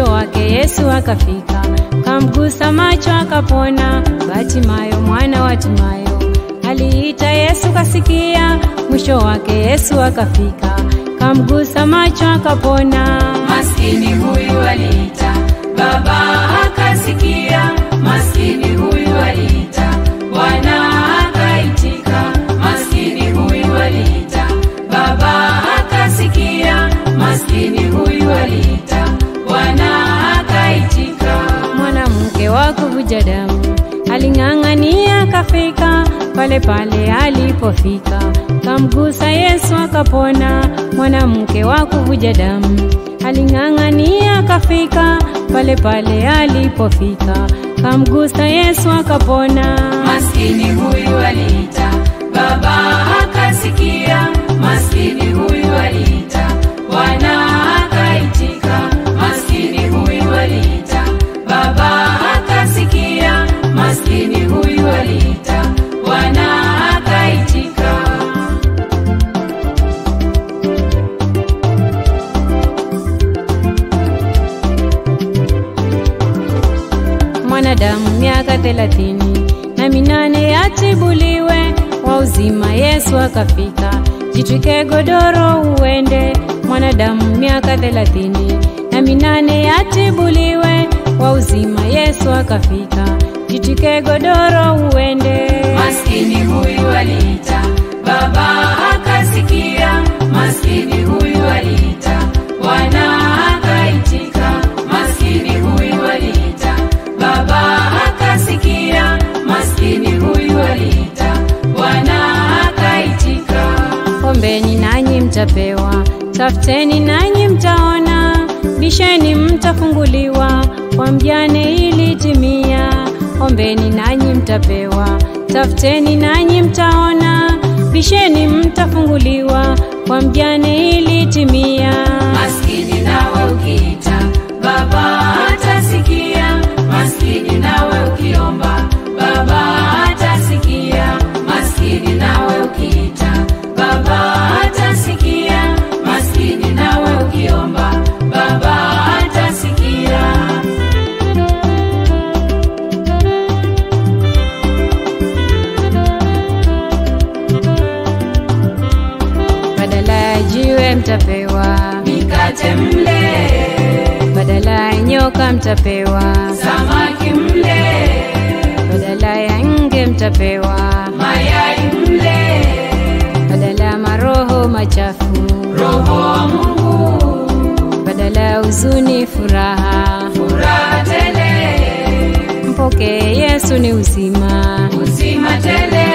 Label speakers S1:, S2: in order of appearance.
S1: akafika, kamgusa macho akapona. Batimayo mwana wa Timayo aliita Yesu kasikia, mwisho wake Yesu akafika, kamgusa macho akapona.
S2: Maskini huyu aliita,
S1: wa kuvuja damu aling'ang'ania kafika, pale pale alipofika, kamgusa Yesu akapona. Mwanamke wa kuvuja damu aling'ang'ania kafika, pale pale alipofika, kamgusa Yesu akapona.
S2: Maskini huyu aliita, baba akasikia. Maskini huyu Maskini huyu aliita, Bwana akaitika.
S1: mwanadamu miaka thelathini na minane yatibuliwe, wa uzima Yesu akafika, jitwike godoro uende. Mwanadamu miaka thelathini na minane yatibuliwe, wa uzima Yesu akafika, jitwike godoro uende.
S2: Maskini huyu aliita, baba akasikia. Maskini huyu aliita, Bwana akaitika. Maskini huyu aliita, baba akasikia. Maskini huyu aliita, Bwana akaitika.
S1: Ombeni nanyi mtapewa, tafuteni nanyi mtaona, bisheni mtafunguliwa, kwa mjane ilitimia. Ombeni nanyi mtapewa, tafuteni nanyi mtaona, bisheni mtafunguliwa, kwa mjane mtapewa,
S2: Mikate mle,
S1: badala ya nyoka mtapewa,
S2: samaki mle,
S1: badala ya nge mtapewa,
S2: mayai mle,
S1: badala ya maroho machafu,
S2: roho wa Mungu,
S1: badala ya huzuni furaha.
S2: furaha tele.
S1: Mpokee Yesu ni uzima,
S2: uzima tele.